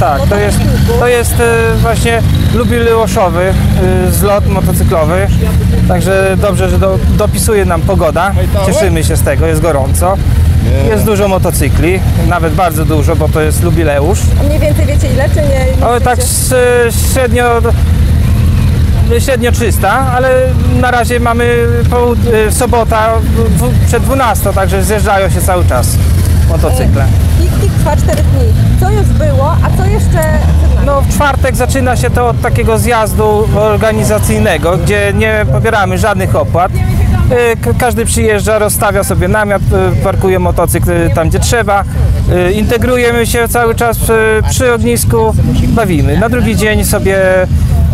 Tak, to jest, to jest e, właśnie jubileuszowy e, zlot motocyklowy. Także dobrze, że do, dopisuje nam pogoda. Cieszymy się z tego, jest gorąco. Jest dużo motocykli, nawet bardzo dużo, bo to jest jubileusz. A mniej więcej wiecie ile, czy nie? nie Ale tak średnio, średnio 300, ale na razie mamy e, sobota przed 12, także zjeżdżają się cały czas motocykle. Piknik trwa 4 dni. Co już było, a co jeszcze? No w czwartek zaczyna się to od takiego zjazdu organizacyjnego, gdzie nie pobieramy żadnych opłat. E, Każdy przyjeżdża, rozstawia sobie namiot, e, parkuje motocykl e, tam, gdzie trzeba. E, Integrujemy się cały czas przy, ognisku, bawimy. Na drugi dzień sobie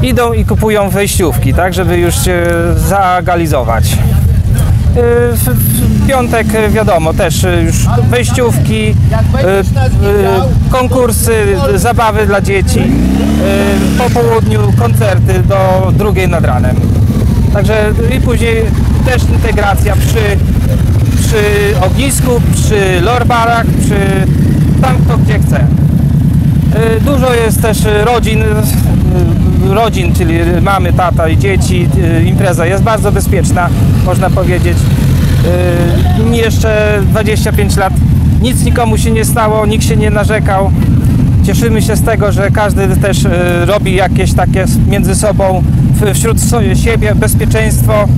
idą i kupują wejściówki, tak, żeby już się zaagalizować. E, W, piątek e, wiadomo też e, już wejściówki, konkursy, zabawy dla dzieci. Po południu koncerty do drugiej nad ranem. Także i później też integracja przy, przy ognisku, przy lorbarach, przy tam kto gdzie chce. Y, Dużo jest też y, rodzin, y, rodzin, czyli mamy, tata i dzieci. Y, Impreza jest bardzo bezpieczna, można powiedzieć. Y, jeszcze 25 lat, nic nikomu się nie stało, nikt się nie narzekał. Cieszymy się z tego, że każdy też y, robi jakieś takie między sobą, wśród siebie bezpieczeństwo.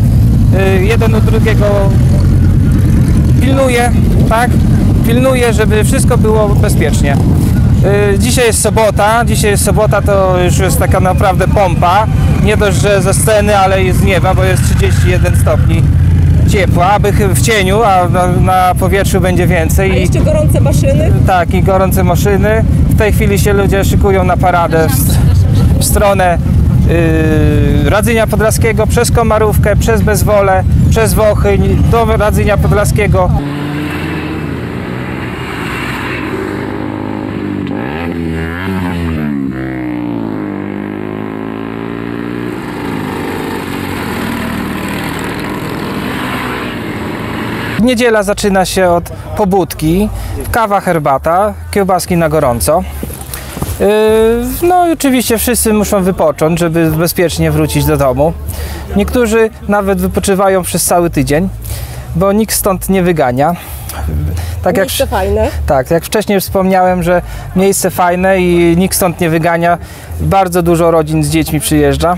Y, Jeden od drugiego pilnuje, tak? Pilnuje, żeby wszystko było bezpiecznie. Y, Dzisiaj jest sobota, dzisiaj jest sobota, to już jest taka naprawdę pompa. Nie dość, że ze sceny, ale i z nieba, bo jest 31 stopni ciepła, aby w cieniu, a na, na powietrzu będzie A więcej. I, jeszcze gorące maszyny. tak, i gorące maszyny. W tej chwili się ludzie szykują na paradę w, w stronę yy, Radzynia Podlaskiego przez Komarówkę, przez Bezwolę, przez Wochyń do Radzynia Podlaskiego. Niedziela zaczyna się od pobudki, kawa, herbata, kiełbaski na gorąco. Yy, No i oczywiście wszyscy muszą wypocząć, żeby bezpiecznie wrócić do domu. Niektórzy nawet wypoczywają przez cały tydzień, bo nikt stąd nie wygania. Tak jak, Miejsce fajne. tak, jak wcześniej wspomniałem, że miejsce fajne i nikt stąd nie wygania. Bardzo dużo rodzin z dziećmi przyjeżdża.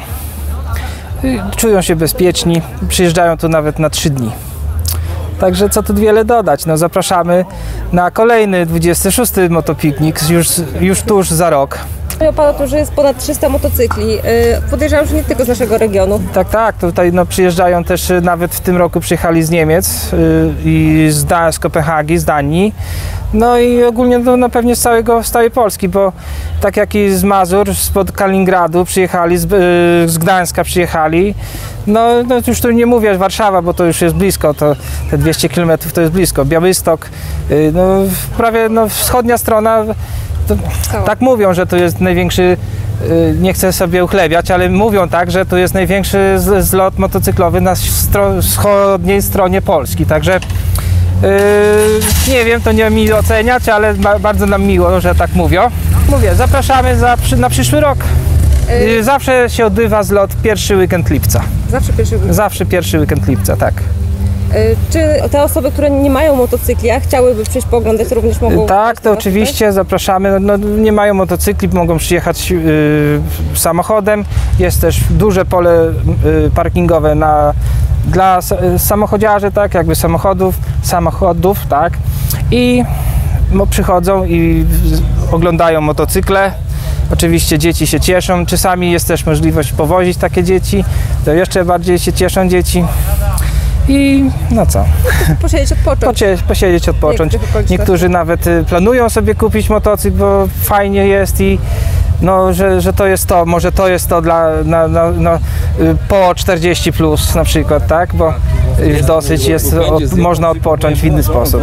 Y, Czują się bezpieczni, przyjeżdżają tu nawet na trzy dni. Także co tu wiele dodać. No, zapraszamy na kolejny 26 motopiknik już, już tuż za rok. Opada tu, że jest ponad 300 motocykli. Yy, Podejrzewam, że nie tylko z naszego regionu. Tak, tak, tutaj no, przyjeżdżają też, y, nawet w tym roku przyjechali z Niemiec y, i z, z Kopenhagi, z Danii. No i ogólnie no, no pewnie z, całego, z całej Polski, bo tak jak i z Mazur, spod Kaliningradu przyjechali, z, y, z Gdańska przyjechali. No, no już tu nie mówię Warszawa, bo to już jest blisko, to te 200 km to jest blisko. Białystok, y, no prawie no, wschodnia strona. Tak mówią, że to jest największy y, nie chcę sobie uchlebiać, ale mówią tak, że to jest największy zlot motocyklowy na wschodniej stronie Polski. Także yy, nie wiem, to nie mi oceniać, ale ba, bardzo nam miło, że tak mówią. Mówię, zapraszamy za, na przyszły rok. Yy, zawsze się odbywa zlot pierwszy weekend lipca. Zawsze pierwszy. Zawsze pierwszy weekend lipca, tak. Yy, Czy te osoby, które nie mają motocykli, a chciałyby przyjść pooglądać, również mogą? Tak, to oczywiście zapraszamy. No, no, nie mają motocykli, mogą przyjechać yy, samochodem. Jest też duże pole yy, parkingowe na, dla y, samochodziarzy, tak, jakby samochodów, samochodów, tak. I no, przychodzą i oglądają motocykle. Oczywiście dzieci się cieszą. Czasami jest też możliwość powozić takie dzieci. To jeszcze bardziej się cieszą dzieci. I no co? Posiedzieć, odpocząć. Pocie, posiedzieć, odpocząć. Niektórzy nawet y, planują sobie kupić motocykl, bo fajnie jest i no, że, że to jest to, może to jest to dla na, na, na, y, po 40 plus na przykład, tak? Bo już dosyć jest, od, można odpocząć w inny sposób.